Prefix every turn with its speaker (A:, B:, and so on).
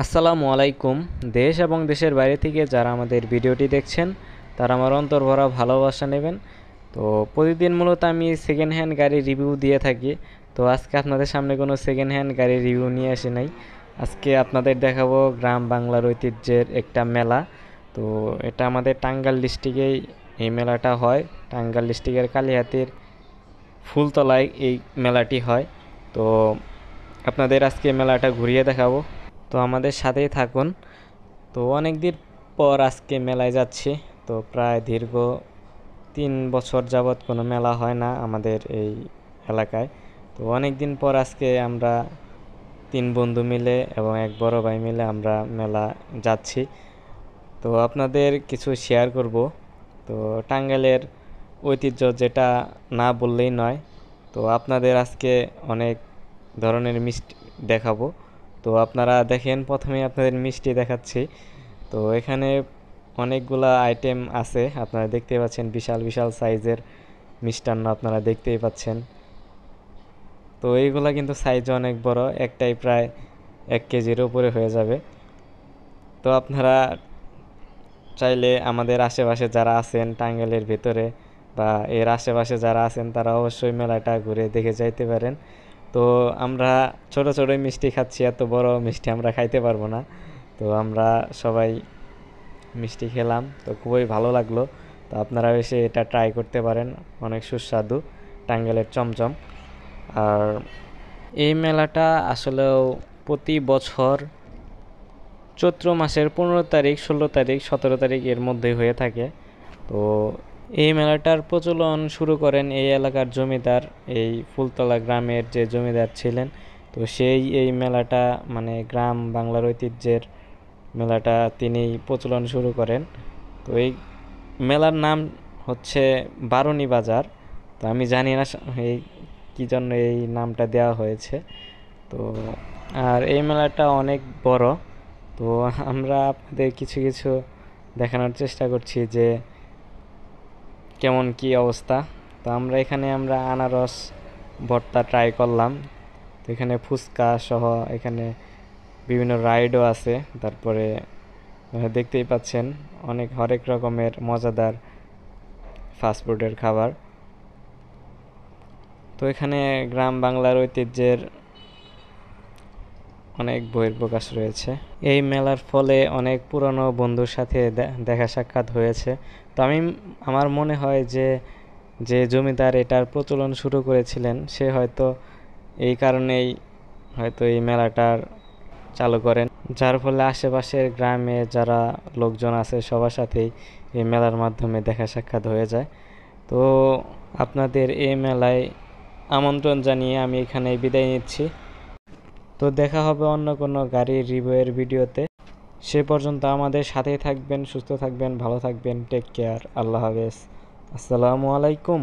A: আসসালামু আলাইকুম। দেশ এবং দেশের বাইরে থেকে যারা আমাদের ভিডিওটি দেখছেন, তারা আমার অন্তর ভরা ভালোবাসা নেবেন। তো প্রতিদিন মূলত আমি সেকেন্ড হ্যান্ড গাড়ির রিভিউ দিয়ে থাকি। তো আজকে আপনাদের সামনে কোনো সেকেন্ড হ্যান্ড গাড়ির রিভিউ নিয়ে আসি নাই। আজকে আপনাদের দেখাবো গ্রাম বাংলার ঐতিহ্যের একটা মেলা। তো এটা আমাদের টাঙ্গাল ডিস্ট্রিক্টেই এই মেলাটা হয়। টাঙ্গাল ডিস্ট্রিক্টের কালিহাতির ফুলতলায় এই মেলাটি হয়। তো আপনাদের আজকে মেলাটা ঘুরিয়ে দেখাবো। তো আমাদের সাথেই থাকুন। তো অনেক দিন পর আজকে মেলায় যাচ্ছি। তো প্রায় দীর্ঘ তিন বছর যাবৎ কোনো মেলা হয় না আমাদের এই এলাকায়। তো অনেক দিন পর আজকে আমরা তিন বন্ধু মিলে এবং এক বড় ভাই মিলে আমরা মেলা যাচ্ছি। তো আপনাদের কিছু শেয়ার করব। তো টাঙ্গাইলের ঐতিহ্য যেটা না বললেই নয়। তো আপনাদের আজকে অনেক ধরনের মিষ্টি দেখাবো। তো আপনারা দেখেন, প্রথমে আপনাদের মিষ্টি দেখাচ্ছি। তো এখানে অনেকগুলা আইটেম আছে, আপনারা দেখতে পাচ্ছেন বিশাল বিশাল সাইজের মিষ্টান্ন আপনারা দেখতেই পাচ্ছেন। তো এইগুলা কিন্তু সাইজ অনেক বড়, একটাই প্রায় এক কেজির উপরে হয়ে যাবে। তো আপনারা চাইলে আমাদের আশেপাশে যারা আছেন টাঙ্গাইলের ভেতরে বা এর আশেপাশে যারা আছেন, তারা অবশ্যই মেলাটা ঘুরে দেখে যাইতে পারেন। তো আমরা ছোট ছোট মিষ্টি খাচ্ছি, এত বড় মিষ্টি আমরা খাইতে পারব না। তো আমরা সবাই মিষ্টি খেলাম, তো খুবই ভালো লাগল। তো আপনারা এসে এটা ট্রাই করতে পারেন, অনেক সুস্বাদু টাঙ্গেলের চমচম। আর এই মেলাটা আসলেও প্রতি বছর চৈত্র মাসের পনেরো তারিখ, ষোলো তারিখ, সতেরো তারিখ এর মধ্যে হয়ে থাকে। তো এই মেলাটার প্রচলন শুরু করেন এই এলাকার জমিদার, এই ফুলতলা গ্রামের যে জমিদার ছিলেন। তো সেই এই মেলাটা মানে গ্রাম বাংলার ঐতিহ্যের মেলাটা তিনি প্রচলন শুরু করেন। তো এই মেলার নাম হচ্ছে বারুণী বাজার। তো আমি জানি না এই কী জন্য এই নামটা দেওয়া হয়েছে। তো আর এই মেলাটা অনেক বড়। তো আমরা আপনাদের কিছু কিছু দেখানোর চেষ্টা করছি যে কেমন কি অবস্থা? তো আমরা এখানে আমরা আনারস ভর্তা ট্রাই করলাম। তো এখানে ফুচকা সহ এখানে বিভিন্ন রাইডও আছে। তারপরে দেখতেই পাচ্ছেন অনেক হরেক রকমের মজাদার ফাস্টফুডের খাবার। তো এখানে গ্রাম বাংলার ঐতিহ্যের অনেক বইয়ের প্রকাশ রয়েছে। এই মেলার ফলে অনেক পুরনো বন্ধুর সাথে দেখা সাক্ষাৎ হয়েছে। তো আমি আমার মনে হয় যে যে জমিদার এটার প্রচলন শুরু করেছিলেন, সে হয়তো এই কারণেই হয়তো এই মেলাটার চালু করেন। যার ফলে আশেপাশের গ্রামে যারা লোকজন আছে, সবার সাথেই এই মেলার মাধ্যমে দেখা সাক্ষাৎ হয়ে যায়। তো আপনাদের এই মেলায় আমন্ত্রণ জানিয়ে আমি এখানে বিদায় নিচ্ছি। তো দেখা হবে অন্য কোনো গাড়ির রিভিউয়ের ভিডিওতে। সে পর্যন্ত আমাদের সাথেই থাকবেন, সুস্থ থাকবেন, ভালো থাকবেন টেক কেয়ার আল্লাহ হাফেজ। আসসালামু আলাইকুম।